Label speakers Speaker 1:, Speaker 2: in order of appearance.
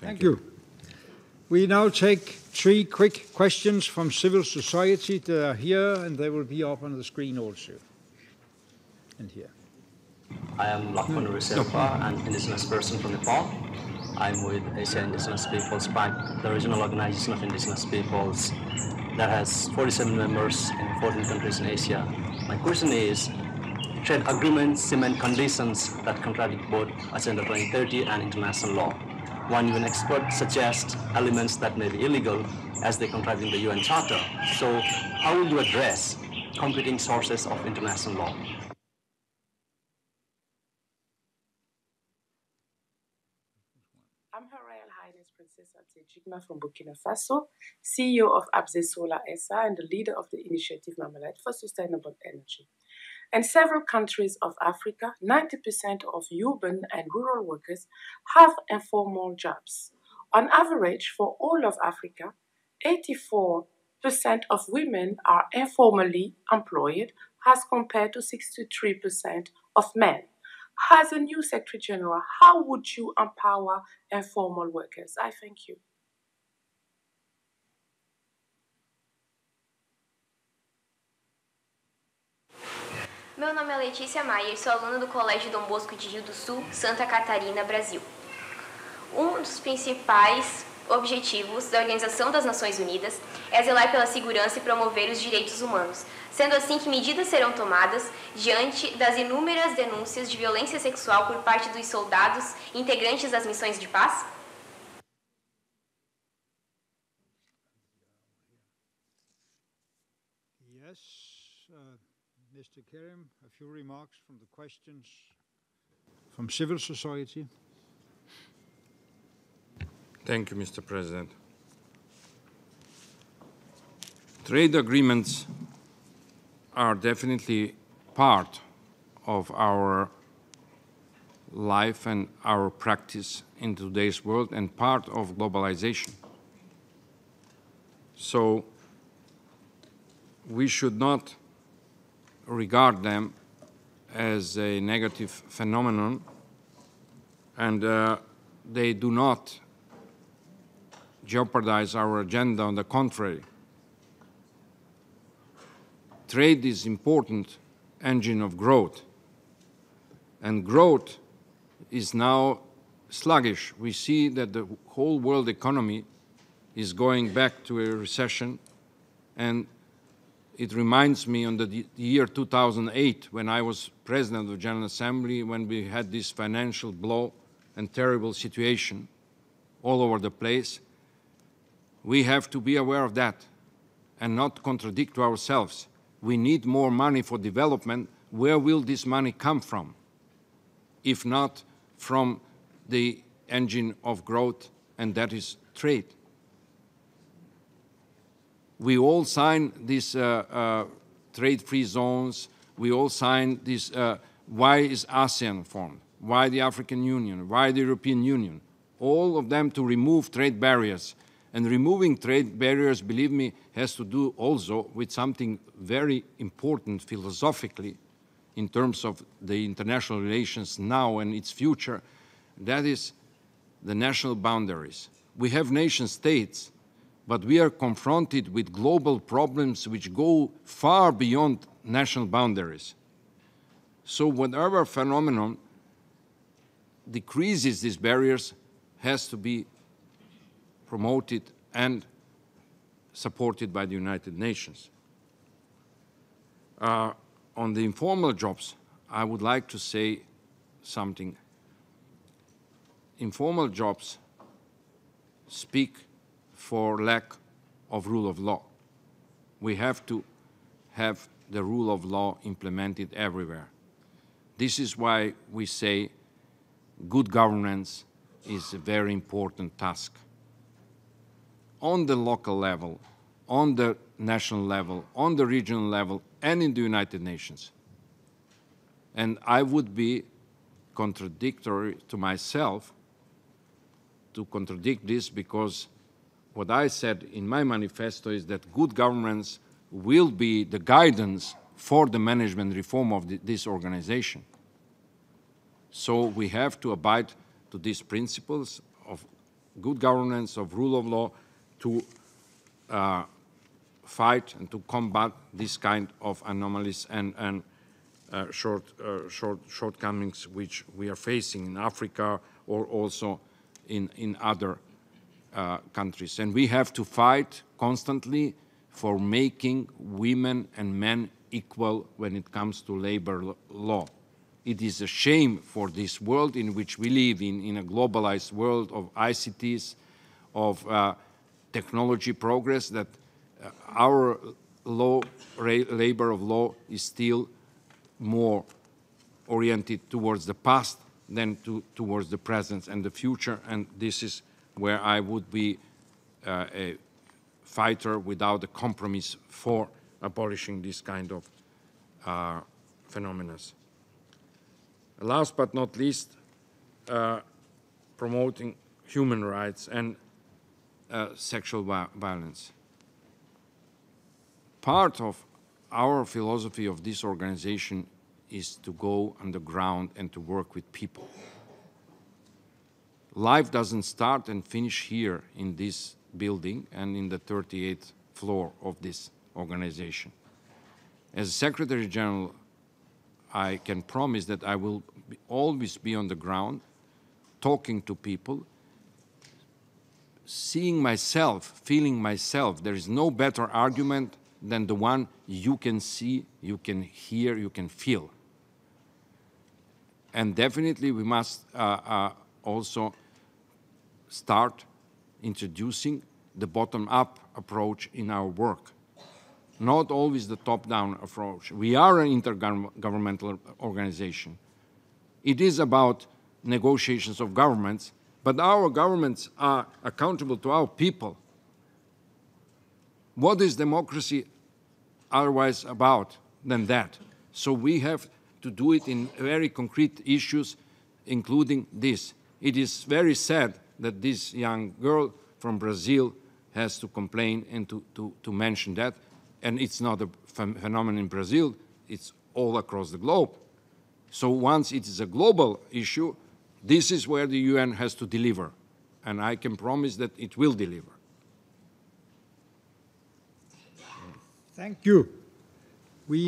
Speaker 1: Thank you. We now take three quick questions from civil society that are here, and they will be up on the screen also. And here.
Speaker 2: I am Lakpa Nuri Sherpa, an indigenous person from Nepal. I'm with Asia Indigenous Peoples Pact, the regional organization of indigenous peoples that has 47 members in 14 countries in Asia. My question is, trade agreements cement conditions that contradict both Agenda 2030 and international law. One UN expert suggests elements that may be illegal as they contradict the UN Charter. So how will you address competing sources of international law?
Speaker 3: I'm Her Royal Highness Princess Djigma from Burkina Faso, CEO of Abze Solar SA and the leader of the initiative Marmalade for Sustainable Energy. In several countries of Africa, 90% of urban and rural workers have informal jobs. On average, for all of Africa, 84% of women are informally employed as compared to 63% of men. As a new Secretary General, how would you empower informal workers? I thank you.
Speaker 4: Meu nome é Letícia Maia e sou aluna do Colégio Dom Bosco de Rio do Sul, Santa Catarina, Brasil. Um dos principais objetivos da Organização das Nações Unidas é zelar pela segurança e promover os direitos humanos, sendo assim que medidas serão tomadas diante das inúmeras denúncias de violência sexual por parte dos soldados integrantes das missões de paz?
Speaker 1: Mr. Kerim, a few remarks from the questions from civil society.
Speaker 5: Thank you, Mr. President. Trade agreements are definitely part of our life and our practice in today's world and part of globalization. So we should not regard them as a negative phenomenon and uh, they do not jeopardize our agenda. On the contrary, trade is important engine of growth, and growth is now sluggish. We see that the whole world economy is going back to a recession, and it reminds me on the, year 2008 when I was president of the General Assembly when we had this financial blow and terrible situation all over the place we have to be aware of that and not contradict ourselves. We need more money for development. Where will this money come from? If not from the engine of growth, and that is trade. We all sign these uh, uh, trade-free zones. We all sign this. Uh, why is ASEAN formed? Why the African Union? Why the European Union? All of them to remove trade barriers and removing trade barriers, believe me, has to do also with something very important philosophically in terms of the international relations now and its future. That is the national boundaries. We have nation states, but we are confronted with global problems which go far beyond national boundaries. So whatever phenomenon decreases these barriers has to be promoted and supported by the United Nations. Uh, on the informal jobs, I would like to say something. Informal jobs speak for lack of rule of law. We have to have the rule of law implemented everywhere. This is why we say good governance is a very important task on the local level, on the national level, on the regional level, and in the United Nations. And I would be contradictory to myself to contradict this because what I said in my manifesto is that good governance will be the guidance for the management reform of the, this organization. So we have to abide to these principles of good governance, of rule of law, to uh, fight and to combat this kind of anomalies and, and uh, short, uh, short, shortcomings which we are facing in Africa or also in, in other uh, countries. And we have to fight constantly for making women and men equal when it comes to labor law. It is a shame for this world in which we live in, in a globalized world of ICTs, of uh, technology progress, that uh, our law, labor of law is still more oriented towards the past than to, towards the present and the future. And this is where I would be uh, a fighter without a compromise for abolishing this kind of uh, phenomena. Last but not least, uh, promoting human rights and uh, sexual violence. Part of our philosophy of this organization is to go underground and to work with people. Life doesn't start and finish here in this building and in the 38th floor of this organization. As Secretary General, I can promise that I will be, always be on the ground, talking to people, seeing myself, feeling myself. There is no better argument than the one you can see, you can hear, you can feel. And definitely we must uh, uh, also start introducing the bottom-up approach in our work, not always the top-down approach. We are an intergovernmental organization. It is about negotiations of governments, but our governments are accountable to our people. What is democracy otherwise about than that? So we have to do it in very concrete issues, including this. It is very sad that this young girl from Brazil has to complain and to, to, to mention that. And it's not a phenomenon in Brazil, it's all across the globe. So once it is a global issue, this is where the UN has to deliver. And I can promise that it will deliver.
Speaker 1: Thank you. We